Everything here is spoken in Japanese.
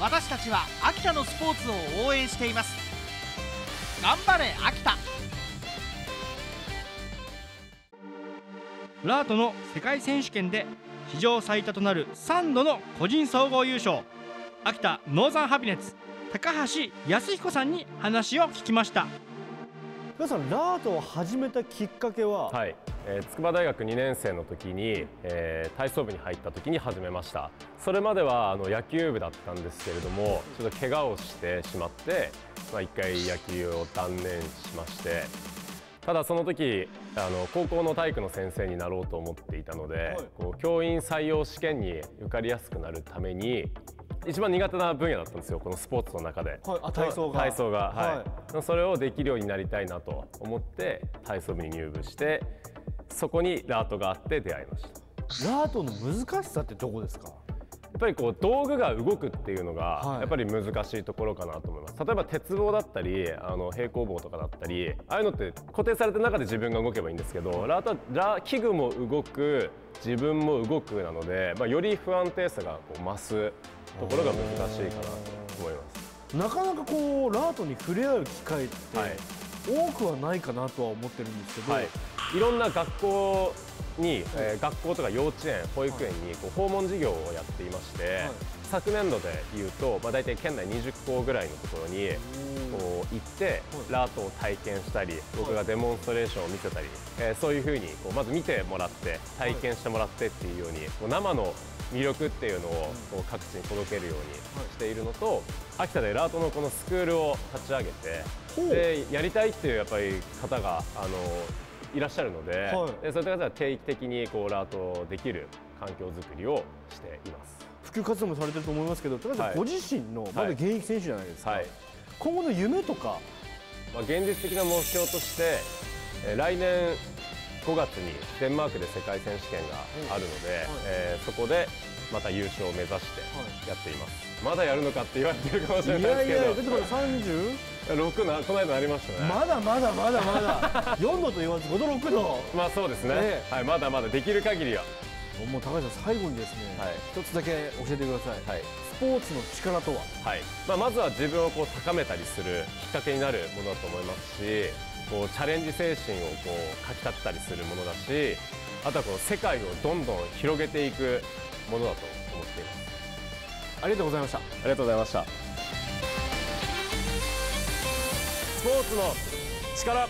私たちは秋田のスポーツを応援しています。頑張れ秋田。ラートの世界選手権で史上最多となる3度の個人総合優勝。秋田ノーザンハピネッツ高橋康彦さんに話を聞きました。皆さんラートを始めたきっかけは、はい、えー、筑波大学2年生の時に、えー、体操部に入った時に始めました。それまではあの野球部だったんですけれどもちょっと怪我をしてしまって、まあ、1回野球を断念しまして。ただその時あの高校の体育の先生になろうと思っていたので、はい、こう教員採用試験に受かりやすくなるために一番苦手な分野だったんですよこのスポーツの中で、はい、体操が。体操が、はい、はい、それをできるようになりたいなと思って体操部に入部してそこにラートがあって出会いました。ラートの難しさってどこですか？っぱりこう道具が動くっていうのがやっぱり難しいところかなと思います、例えば鉄棒だったりあの平行棒とかだったりああいうのって固定された中で自分が動けばいいんですけどラートラ器具も動く自分も動くなので、まあ、より不安定さがこう増すところが難しいかなと思います。なかなかこうラートに触れ合う機会って、多くはないかなとは思ってるんですけど、はい、いろんな学校に、えー、学校とか幼稚園保育園にこう訪問授業をやっていまして、はい、昨年度でいうと、まあ、大体県内20校ぐらいのところにこう行って、ラートを体験したり僕がデモンストレーションを見せたり、えー、そういうふうにこうまず見てもらって体験してもらってっていうようにこう生の魅力っていうのをこう各地に届けるようにしているのと、秋田でラートのこのスクールを立ち上げてでやりたいっていうやっぱり方があのいらっしゃるのではい、でそういった方は定期的にこうラートできる環境づくりをしています。普及活動もされてると思いますけどとりあえずご自身のまだ現役選手じゃないですか、はい、今後の夢とか、まあ、現実的な目標として、え来年5月にデンマークで世界選手権があるので、はい、えー、そこでまた優勝を目指してやっています、はい、まだやるのかって言われてるかもしれないですけど。いやいやでも30 6なこの間なりましたね。まだまだまだまだ。4度と言わず5度6度。まあそうですね、ね、はいまだまだできる限りはもう高橋さん最後にですね、はい、一つだけ教えてください、はい、スポーツの力とは、はい。まあ、まずは自分をこう高めたりするきっかけになるものだと思いますしこうチャレンジ精神をこうかき立ったりするものだしあとはこの世界をどんどん広げていくものだと思っています。ありがとうございました。ありがとうございました。スポーツの力